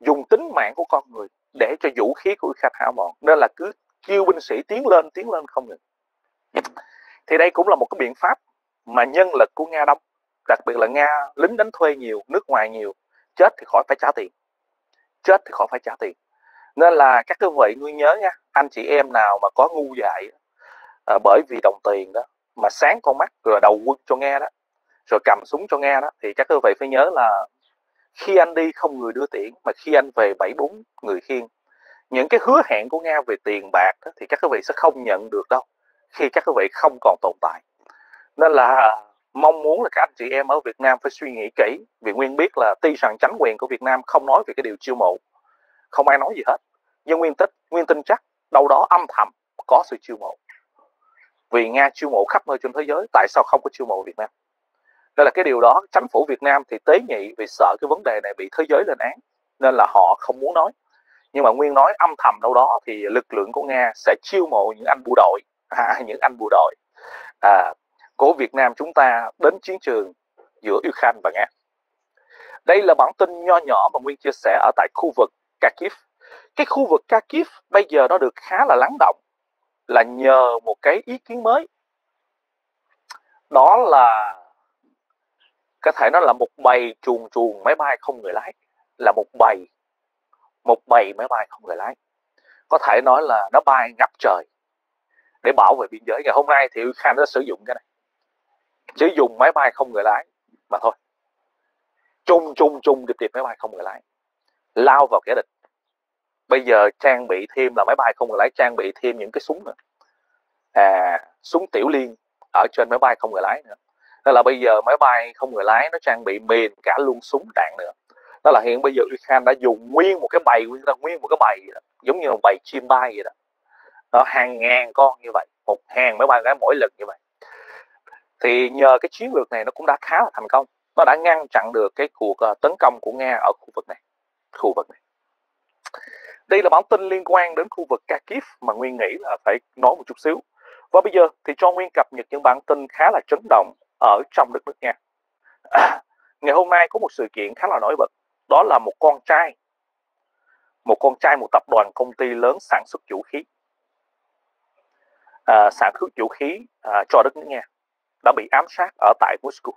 dùng tính mạng của con người để cho vũ khí của Ukraine hao mòn. Nên là cứ kêu binh sĩ tiến lên tiến lên không ngừng. Thì đây cũng là một cái biện pháp mà nhân lực của Nga đông đặc biệt là Nga lính đánh thuê nhiều nước ngoài nhiều chết thì khỏi phải trả tiền. Chết thì khỏi phải trả tiền. Nên là các cái vị nguyên nhớ nha anh chị em nào mà có ngu dại à, bởi vì đồng tiền đó mà sáng con mắt rồi đầu quân cho nghe đó rồi cầm súng cho nghe đó thì các quý vị phải nhớ là khi anh đi không người đưa tiễn mà khi anh về bảy bốn người khiêng những cái hứa hẹn của nga về tiền bạc đó, thì các quý vị sẽ không nhận được đâu khi các quý vị không còn tồn tại. Nên là mong muốn là các anh chị em ở Việt Nam phải suy nghĩ kỹ vì Nguyên biết là tuy rằng chánh quyền của Việt Nam không nói về cái điều chiêu mộ không ai nói gì hết. Nhưng Nguyên tích Nguyên tin chắc đâu đó âm thầm có sự chiêu mộ. Vì Nga chiêu mộ khắp nơi trên thế giới tại sao không có chiêu mộ Việt Nam? Nên là cái điều đó chính phủ Việt Nam thì tế nhị vì sợ cái vấn đề này bị thế giới lên án nên là họ không muốn nói. Nhưng mà nguyên nói âm thầm đâu đó thì lực lượng của nga sẽ chiêu mộ những anh bộ đội à, những anh bộ đội. À, của Việt Nam chúng ta đến chiến trường giữa Ukraine và Nga. Đây là bản tin nho nhỏ mà Nguyên chia sẻ ở tại khu vực Kharkiv. Cái khu vực Kharkiv bây giờ nó được khá là lắng động là nhờ một cái ý kiến mới. Đó là, có thể nó là một bầy chuồng chuồng máy bay không người lái, là một bầy một bầy máy bay không người lái. Có thể nói là nó bay ngập trời để bảo vệ biên giới. Ngày hôm nay thì Ukraine đã sử dụng cái này chỉ dùng máy bay không người lái, mà thôi. Chung chung chung điệp điệp máy bay không người lái. Lao vào kẻ địch. Bây giờ trang bị thêm là máy bay không người lái, trang bị thêm những cái súng nữa. À súng tiểu liên ở trên máy bay không người lái nữa. Đó là bây giờ máy bay không người lái nó trang bị mìn cả luôn súng đạn nữa. Đó là hiện bây giờ Ukraine đã dùng nguyên một cái bầy, nguyên một cái bầy giống như một bầy chim bay vậy đó. Đó, hàng ngàn con như vậy. Một hàng máy bay gái mỗi lần như vậy thì nhờ cái chiến lược này nó cũng đã khá là thành công nó đã ngăn chặn được cái cuộc uh, tấn công của nga ở khu vực này khu vực này đây là bản tin liên quan đến khu vực Kharkiv mà Nguyên nghĩ là phải nói một chút xíu. Và bây giờ thì cho Nguyên cập nhật những bản tin khá là chấn động ở trong đất nước Nga. À, ngày hôm nay có một sự kiện khá là nổi bật. Đó là một con trai, một con trai một tập đoàn công ty lớn sản xuất vũ khí, à, sản xuất vũ khí à, cho đất nước Nga đã bị ám sát ở tại Moscow.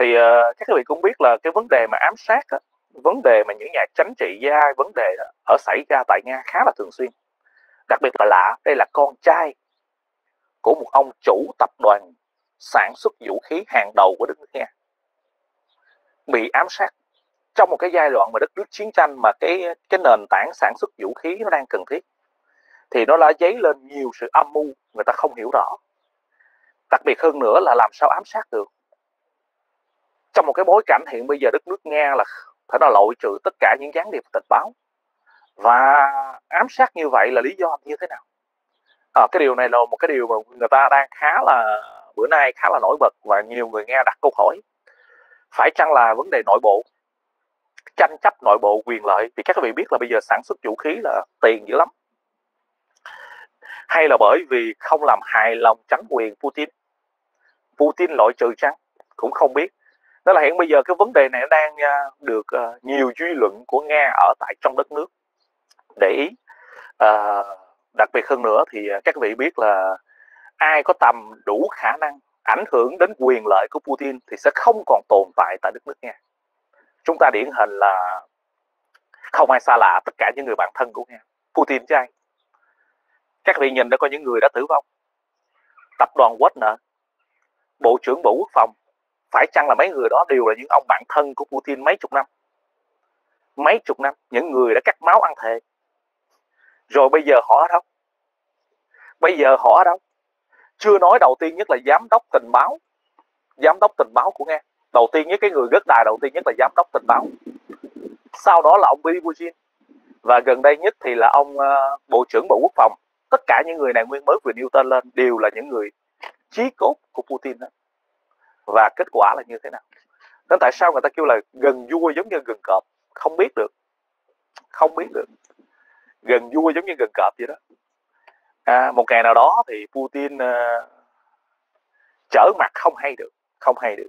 Thì uh, các quý vị cũng biết là cái vấn đề mà ám sát á, vấn đề mà những nhà chính trị gia vấn đề ở xảy ra tại Nga khá là thường xuyên. Đặc biệt là lạ đây là con trai của một ông chủ tập đoàn sản xuất vũ khí hàng đầu của đất nước Nga bị ám sát trong một cái giai đoạn mà đất nước chiến tranh mà cái cái nền tảng sản xuất vũ khí nó đang cần thiết. Thì nó đã dấy lên nhiều sự âm mưu người ta không hiểu rõ đặc biệt hơn nữa là làm sao ám sát được. Trong một cái bối cảnh hiện bây giờ đất nước Nga là phải nói loại trừ tất cả những gián điệp tình báo. Và ám sát như vậy là lý do như thế nào? À, cái điều này là một cái điều mà người ta đang khá là bữa nay khá là nổi bật và nhiều người nghe đặt câu hỏi. Phải chăng là vấn đề nội bộ? Tranh chấp nội bộ quyền lợi vì các vị biết là bây giờ sản xuất vũ khí là tiền dữ lắm. Hay là bởi vì không làm hài lòng trắng quyền Putin? Putin loại trừ chăng? Cũng không biết. Đó là hiện bây giờ cái vấn đề này đang à, được à, nhiều dư luận của nga ở tại trong đất nước. Để ý à, đặc biệt hơn nữa thì à, các vị biết là ai có tầm đủ khả năng ảnh hưởng đến quyền lợi của Putin thì sẽ không còn tồn tại tại đất nước nga. Chúng ta điển hình là không ai xa lạ tất cả những người bạn thân của nga. Putin chứ ai? Các vị nhìn đã có những người đã tử vong. Tập đoàn Wagner bộ trưởng bộ quốc phòng phải chăng là mấy người đó đều là những ông bạn thân của Putin mấy chục năm? Mấy chục năm những người đã cắt máu ăn thề. Rồi bây giờ họ ở đâu? Bây giờ họ ở đâu? Chưa nói đầu tiên nhất là giám đốc tình báo giám đốc tình báo của nga. Đầu tiên nhất cái người gất đài đầu tiên nhất là giám đốc tình báo. Sau đó là ông Prigozhin và gần đây nhất thì là ông uh, bộ trưởng bộ quốc phòng. Tất cả những người này nguyên mới vừa nêu tên lên đều là những người chí cốt của Putin đó. Và kết quả là như thế nào? Nên tại sao người ta kêu là gần vua giống như gần cọp? Không biết được. Không biết được. Gần vua giống như gần cọp vậy đó. À, một ngày nào đó thì Putin uh, trở mặt không hay được. Không hay được.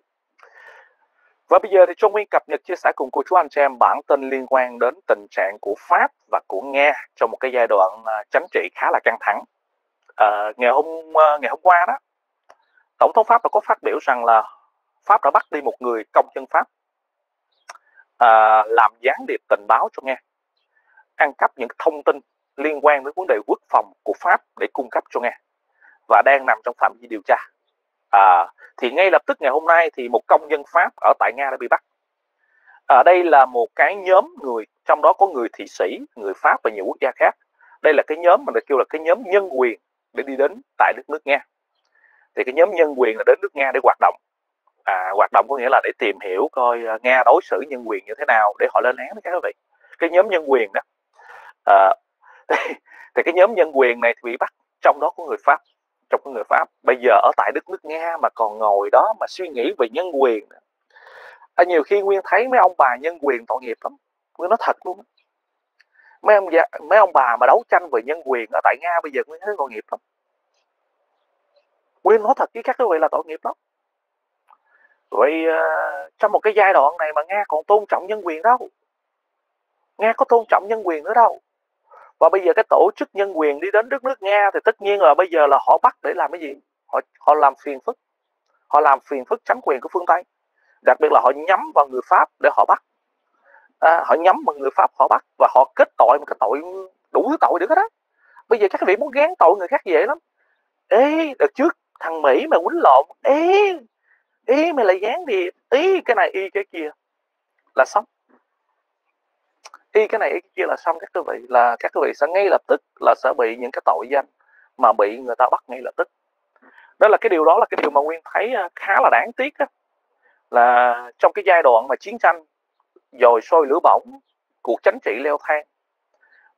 Và bây giờ thì Trung Nguyên cập nhật chia sẻ cùng cô chú anh chị em bản tin liên quan đến tình trạng của Pháp và của Nga trong một cái giai đoạn ờ, chính trị khá là căng thẳng. À, ngày hôm ngày hôm qua đó tổng thống pháp đã có phát biểu rằng là pháp đã bắt đi một người công dân pháp à, làm gián điệp tình báo cho nga ăn cắp những thông tin liên quan đến vấn đề quốc phòng của pháp để cung cấp cho nga và đang nằm trong phạm vi điều tra. À, thì ngay lập tức ngày hôm nay thì một công dân pháp ở tại nga đã bị bắt. Ở à, đây là một cái nhóm người trong đó có người thị sĩ người pháp và nhiều quốc gia khác. Đây là cái nhóm mà được kêu là cái nhóm nhân quyền để đi đến tại đất nước nga thì cái nhóm nhân quyền là đến nước nga để hoạt động. À, hoạt động có nghĩa là để tìm hiểu coi à, nga đối xử nhân quyền như thế nào để họ lên án với các quý vị. Cái nhóm nhân quyền đó à, thì, thì cái nhóm nhân quyền này thì bị bắt trong đó có người pháp trong có người pháp. Bây giờ ở tại đất nước nga mà còn ngồi đó mà suy nghĩ về nhân quyền à, nhiều khi nguyên thấy mấy ông bà nhân quyền tội nghiệp lắm. Nguyên nói thật luôn mấy ông mấy ông bà mà đấu tranh về nhân quyền ở tại nga bây giờ nguyên thấy tội nghiệp lắm. Nguyên nói thật với các quý vị là tội nghiệp lắm. Vậy uh, trong một cái giai đoạn này mà nga còn tôn trọng nhân quyền đâu. Nga có tôn trọng nhân quyền nữa đâu. Và bây giờ cái tổ chức nhân quyền đi đến đất nước nga thì tất nhiên là bây giờ là họ bắt để làm cái gì? Họ họ làm phiền phức. Họ làm phiền phức chính quyền của phương tây. Đặc biệt là họ nhắm vào người pháp để họ bắt. À, họ nhắm vào người pháp họ bắt và họ kết tội một cái tội đủ thứ tội được hết đó bây giờ các vị muốn gán tội người khác dễ lắm. Ê đợt trước thằng mỹ mà quýnh lộn ý ý mày lại dán thì ý, cái này y cái kia. Là xong. Y cái này y cái kia là xong. Các quý vị là, các quý vị sẽ ngay lập tức là sẽ bị những cái tội danh mà bị người ta bắt ngay lập tức. Đó là cái điều đó là cái điều mà nguyên thấy à, khá là đáng tiếc đó. là trong cái giai đoạn mà chiến tranh dồi sôi lửa bỏng, cuộc chính trị leo thang,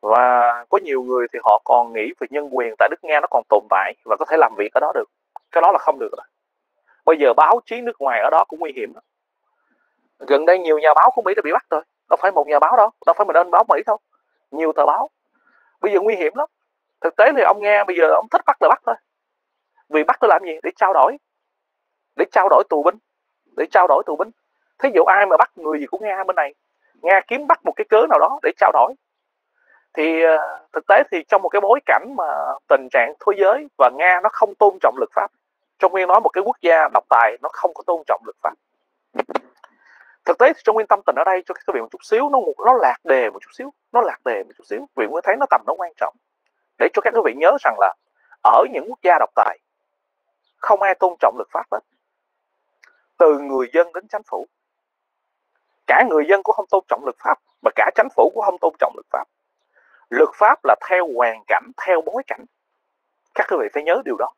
và có nhiều người thì họ còn nghĩ về nhân quyền tại nước nga nó còn tồn tại và có thể làm việc ở đó được cái đó là không được rồi. Bây giờ báo chí nước ngoài ở đó cũng nguy hiểm đó. gần đây nhiều nhà báo của mỹ đã bị bắt rồi. Đâu phải một nhà báo đâu. Đâu phải mình nên báo mỹ đâu. Nhiều tờ báo. Bây giờ nguy hiểm lắm. Thực tế thì ông nghe, bây giờ ông thích bắt là bắt thôi. Vì bắt tôi làm gì? Để trao đổi. Để trao đổi tù binh. Để trao đổi tù binh. Thí dụ ai mà bắt người gì của nga bên này. Nga kiếm bắt một cái cớ nào đó để trao đổi. Thì ờ, thực tế thì trong một cái bối cảnh mà tình trạng thế giới và nga nó không tôn trọng luật pháp trong nguyên nói một cái quốc gia độc tài, nó không có tôn trọng luật pháp. Thực tế thì trong nguyên tâm tình ở đây, cho các vị một chút xíu, nó nó lạc đề một chút xíu, nó lạc đề một chút xíu. Vị mới thấy nó tầm nó quan trọng. Để cho các quý vị nhớ rằng là, ở những quốc gia độc tài, không ai tôn trọng luật pháp hết. Từ người dân đến chính phủ. Cả người dân cũng không tôn trọng luật pháp, mà cả chính phủ cũng không tôn trọng luật pháp. Luật pháp là theo hoàn cảnh, theo bối cảnh. Các quý vị phải nhớ điều đó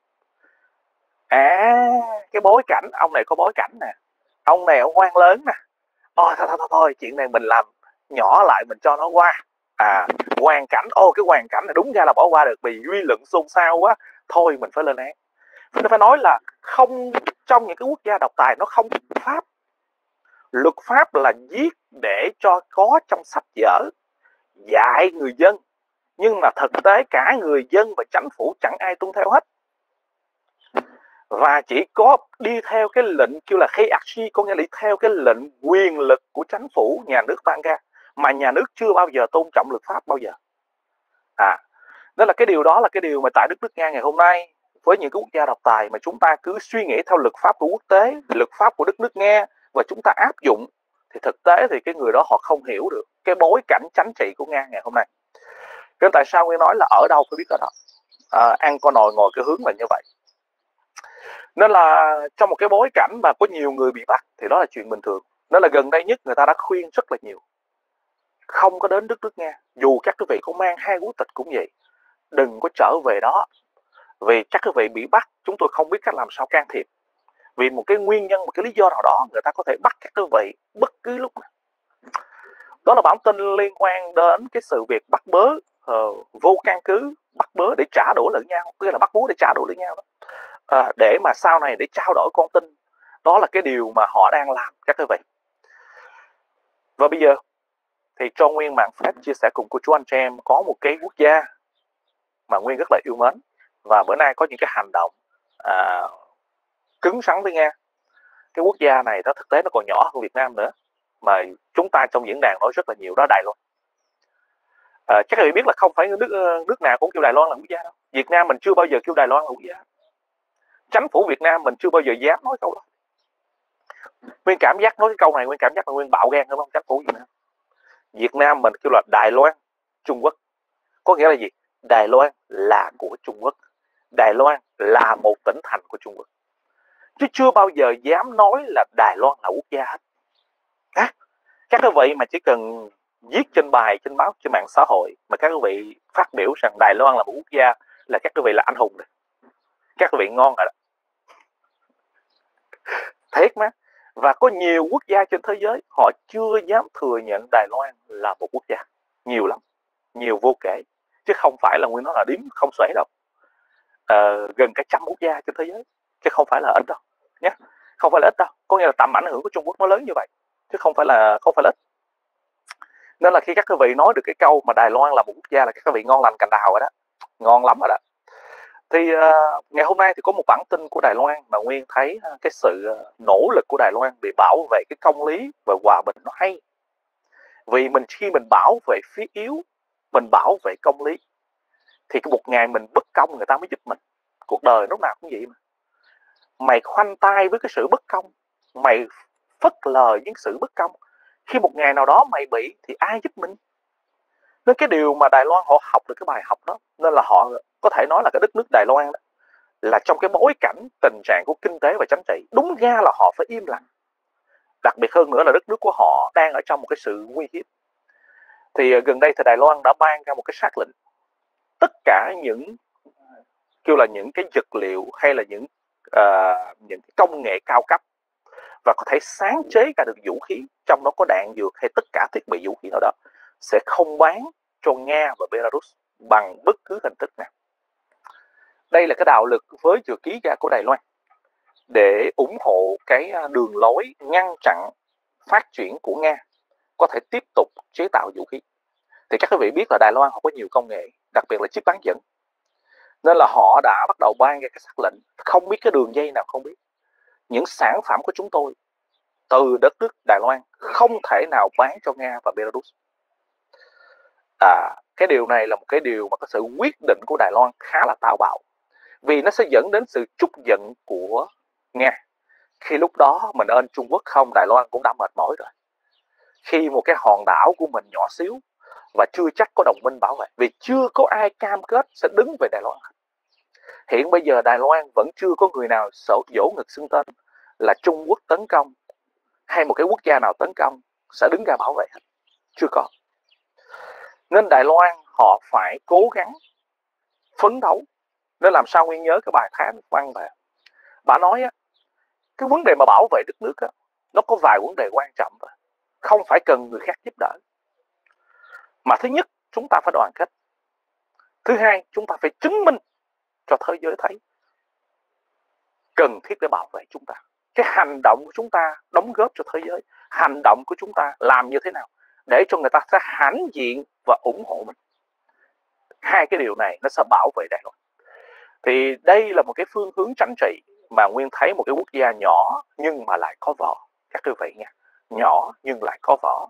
à cái bối cảnh ông này có bối cảnh nè. Ông này ông quan lớn nè. Ôi thôi, thôi thôi thôi chuyện này mình làm nhỏ lại mình cho nó qua. À hoàn cảnh ô cái hoàn cảnh này đúng ra là bỏ qua được vì duy luận xôn xao quá. Thôi mình phải lên án. Mình phải nói là không trong những cái quốc gia độc tài nó không pháp. Luật pháp là viết để cho có trong sách vở dạy người dân. Nhưng mà thực tế cả người dân và chính phủ chẳng ai tuân theo hết và chỉ có đi theo cái lệnh kêu là khi action có nghĩa là đi theo cái lệnh quyền lực của chính phủ nhà nước ban ra mà nhà nước chưa bao giờ tôn trọng luật pháp bao giờ. À đó là cái điều đó là cái điều mà tại Đức nước nga ngày hôm nay với những cái quốc gia độc tài mà chúng ta cứ suy nghĩ theo luật pháp của quốc tế luật pháp của đất nước nga và chúng ta áp dụng thì thực tế thì cái người đó họ không hiểu được cái bối cảnh chính trị của nga ngày hôm nay. Nên tại sao nguyên nói là ở đâu phải biết ở đó? À, ăn con nồi ngồi cái hướng là như vậy nên là trong một cái bối cảnh mà có nhiều người bị bắt thì đó là chuyện bình thường. Nên là gần đây nhất người ta đã khuyên rất là nhiều. Không có đến đất nước nga. Dù các quý vị có mang hai quốc tịch cũng vậy. Đừng có trở về đó. Vì các quý vị bị bắt chúng tôi không biết cách làm sao can thiệp. Vì một cái nguyên nhân một cái lý do nào đó người ta có thể bắt các quý vị bất cứ lúc nào. Đó là bản tin liên quan đến cái sự việc bắt bớ uh, vô căn cứ bắt bớ để trả đũa lẫn nhau tức là bắt bớ để trả đũa lẫn nhau đó à, để mà sau này để trao đổi con tin đó là cái điều mà họ đang làm các quý vị và bây giờ thì cho nguyên mạng phép chia sẻ cùng cô chú anh chị em có một cái quốc gia mà nguyên rất là yêu mến và bữa nay có những cái hành động à, cứng rắn với nga. Cái quốc gia này nó thực tế nó còn nhỏ hơn Việt Nam nữa mà chúng ta trong diễn đàn nói rất là nhiều đó Đài Loan. À, chắc là biết là không phải nước nước nào cũng kêu Đài Loan là quốc gia đâu. Việt Nam mình chưa bao giờ kêu Đài Loan là quốc gia chính phủ Việt Nam mình chưa bao giờ dám nói câu đó. Nguyên cảm giác nói cái câu này nguyên cảm giác là nguyên bạo gan đúng không chính phủ Việt Nam. Việt Nam mình kêu là Đài Loan Trung Quốc. Có nghĩa là gì? Đài Loan là của Trung Quốc. Đài Loan là một tỉnh thành của Trung Quốc. Chứ chưa bao giờ dám nói là Đài Loan là quốc gia hết. À, các quý vị mà chỉ cần viết trên bài trên báo trên mạng xã hội mà các quý vị phát biểu rằng Đài Loan là một quốc gia là các quý vị là anh hùng rồi các vị ngon rồi đó. Thiệt mà. Và có nhiều quốc gia trên thế giới họ chưa dám thừa nhận Đài Loan là một quốc gia. Nhiều lắm. Nhiều vô kể. Chứ không phải là nguyên nó là điếm không xuể đâu. À, gần cả trăm quốc gia trên thế giới. Chứ không phải là ít đâu. Nhé không phải là ít đâu. Có nghĩa là tầm ảnh hưởng của Trung Quốc nó lớn như vậy. Chứ không phải là không phải là ít. Nên là khi các quý vị nói được cái câu mà Đài Loan là một quốc gia là các quý vị ngon lành cành đào rồi đó. Ngon lắm rồi đó thì uh, ngày hôm nay thì có một bản tin của Đài Loan mà Nguyên thấy uh, cái sự uh, nỗ lực của Đài Loan để bảo vệ cái công lý và hòa bình nó hay. Vì mình khi mình bảo vệ phía yếu mình bảo vệ công lý thì cái một ngày mình bất công người ta mới giúp mình. Cuộc đời lúc nào cũng vậy mà. Mày khoanh tay với cái sự bất công mày phất lờ những sự bất công. Khi một ngày nào đó mày bị thì ai giúp mình? Nên cái điều mà Đài Loan họ học được cái bài học đó nên là họ có thể nói là cái đất nước Đài Loan đó là trong cái bối cảnh tình trạng của kinh tế và chính trị đúng ra là họ phải im lặng. Đặc biệt hơn nữa là đất nước của họ đang ở trong một cái sự nguy hiểm thì ờ, gần đây thì Đài Loan đã ban ra một cái xác lệnh. Tất cả những kêu là những cái vật liệu hay là những uh, những cái công nghệ cao cấp và có thể sáng chế cả được vũ khí trong đó có đạn dược hay tất cả thiết bị vũ khí nào đó sẽ không bán cho Nga và Belarus bằng bất cứ hình thức nào. Đây là cái đạo lực với chữ ký ra của Đài Loan để ủng hộ cái à, đường lối ngăn chặn phát triển của Nga có thể tiếp tục chế tạo vũ khí. Thì các quý vị biết là Đài Loan họ có nhiều công nghệ, đặc biệt là chip bán dẫn. Nên là họ đã bắt đầu ban ra cái sắc lệnh, không biết cái đường dây nào không biết. Những sản phẩm của chúng tôi từ đất nước Đài Loan không thể nào bán cho Nga và Belarus. À, cái điều này là một cái điều mà có sự quyết định của Đài Loan khá là táo bạo vì nó sẽ dẫn đến sự trút giận của Nga. Khi lúc đó mình ơn Trung Quốc không Đài Loan cũng đã mệt mỏi rồi. Khi một cái hòn đảo của mình nhỏ xíu và chưa chắc có đồng minh bảo vệ vì chưa có ai cam kết sẽ đứng về Đài Loan. Hiện bây giờ Đài Loan vẫn chưa có người nào sổ dỗ ngực xưng tên là Trung Quốc tấn công hay một cái quốc gia nào tấn công sẽ đứng ra bảo vệ hết. Chưa có nên Đài Loan họ phải cố gắng phấn đấu nên làm sao nguyên nhớ cái bài thán văn về. Bà nói á, cái vấn đề mà bảo vệ đất nước á, nó có vài vấn đề quan trọng rồi không phải cần người khác giúp đỡ. Mà thứ nhất, chúng ta phải đoàn kết. Thứ hai, chúng ta phải chứng minh cho thế giới thấy cần thiết để bảo vệ chúng ta. Cái hành động của chúng ta đóng góp cho thế giới, hành động của chúng ta làm như thế nào? Để cho người ta sẽ hãnh diện và ủng hộ mình. Hai cái điều này nó sẽ bảo vệ Đài Loan. Thì đây là một cái phương hướng tránh trị mà nguyên thấy một cái quốc gia nhỏ nhưng mà lại có vỏ các quý vị nha nhỏ nhưng lại có vỏ